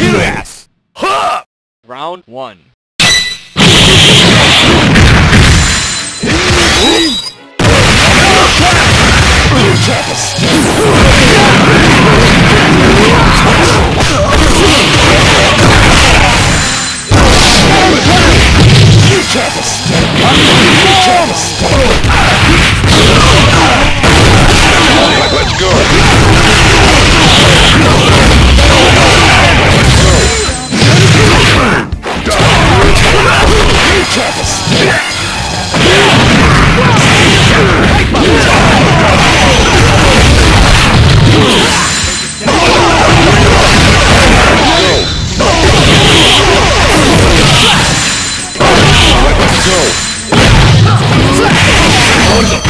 your ass! Huh! Round one. Let's go. Again!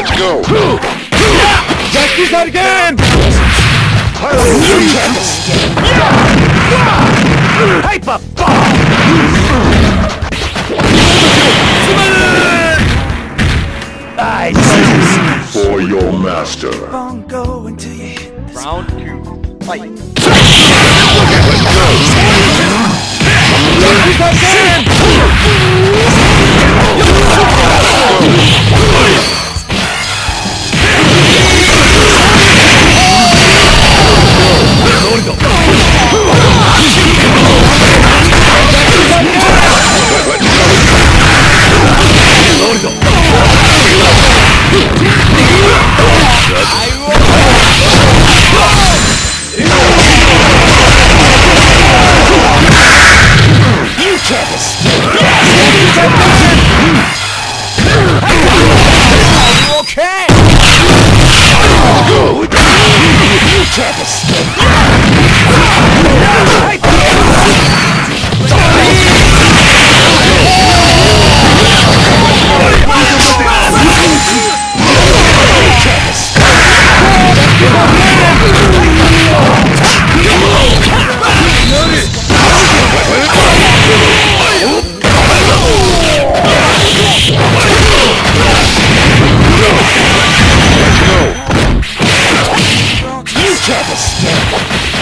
let's go. Jackie that again! Hyper For your master. Bongo until you hit Round two. Fight. Jackie that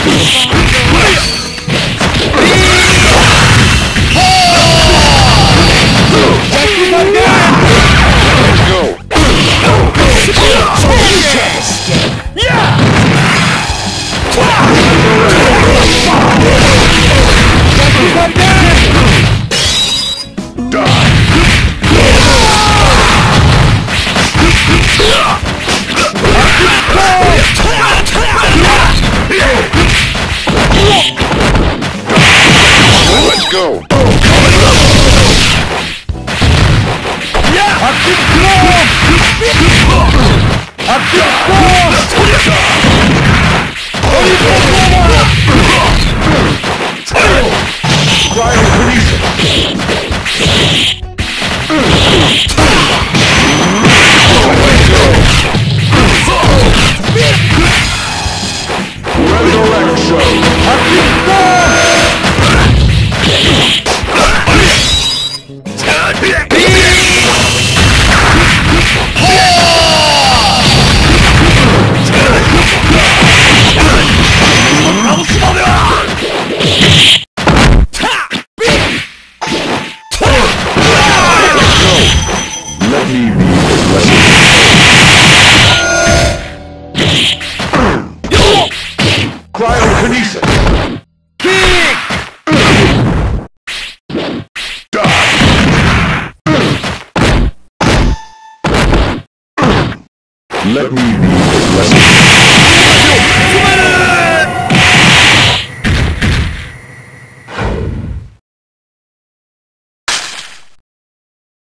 Fire! Go. Let me be the blessing.